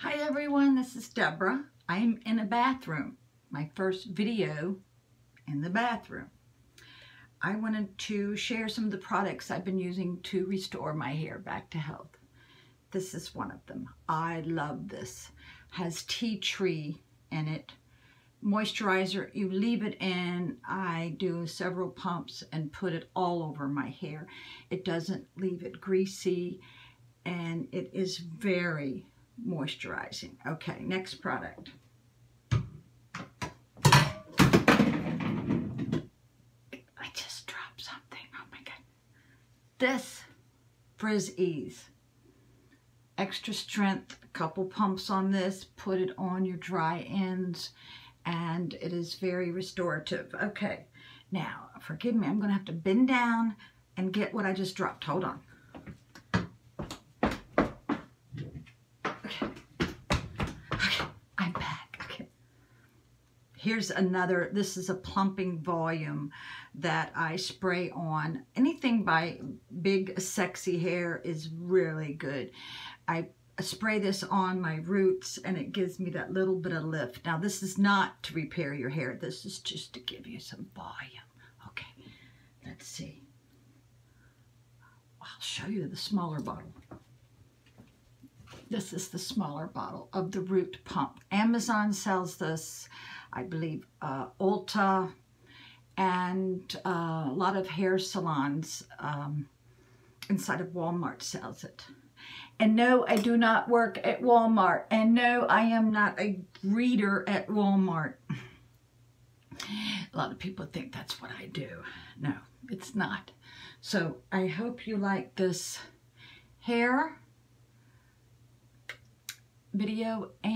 Hi everyone, this is Deborah. I'm in a bathroom, my first video in the bathroom. I wanted to share some of the products I've been using to restore my hair back to health. This is one of them. I love this. Has tea tree in it. Moisturizer, you leave it in. I do several pumps and put it all over my hair. It doesn't leave it greasy and it is very moisturizing. Okay, next product. I just dropped something. Oh my God. This Frizz Ease. Extra strength, a couple pumps on this, put it on your dry ends, and it is very restorative. Okay, now, forgive me, I'm gonna have to bend down and get what I just dropped. Hold on. Here's another, this is a plumping volume that I spray on. Anything by Big Sexy Hair is really good. I spray this on my roots and it gives me that little bit of lift. Now this is not to repair your hair. This is just to give you some volume. Okay, let's see. I'll show you the smaller bottle. This is the smaller bottle of the root pump. Amazon sells this I believe uh, Ulta, and uh, a lot of hair salons um, inside of Walmart sells it. And no, I do not work at Walmart. And no, I am not a greeter at Walmart. A lot of people think that's what I do. No, it's not. So I hope you like this hair video and